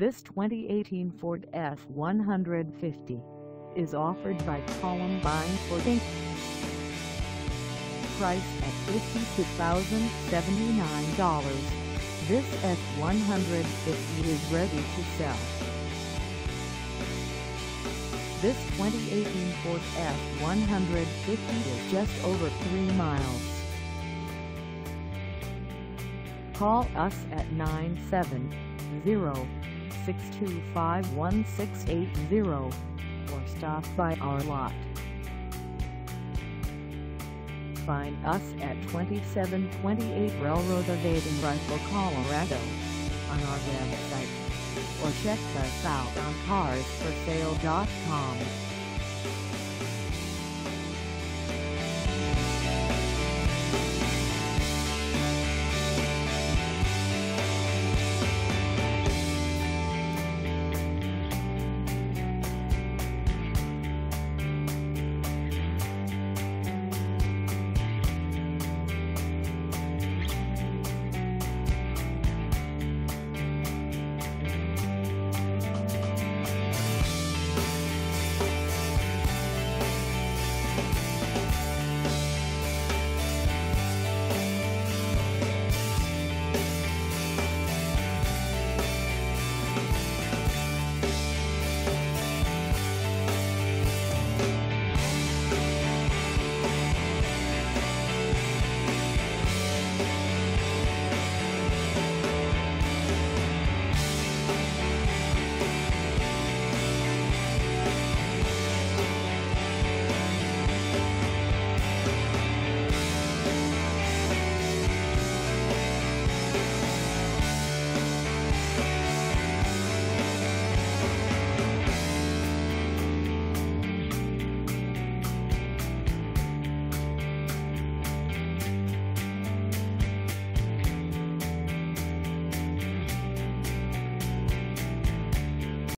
This 2018 Ford F-150 is offered by Columbine Ford Inc. Price at $52,079. This F-150 is ready to sell. This 2018 Ford F-150 is just over 3 miles. Call us at 970-625-1680 or stop by our lot. Find us at 2728 Railroad Evading Rifle, Colorado on our website or check us out on carsforsale.com.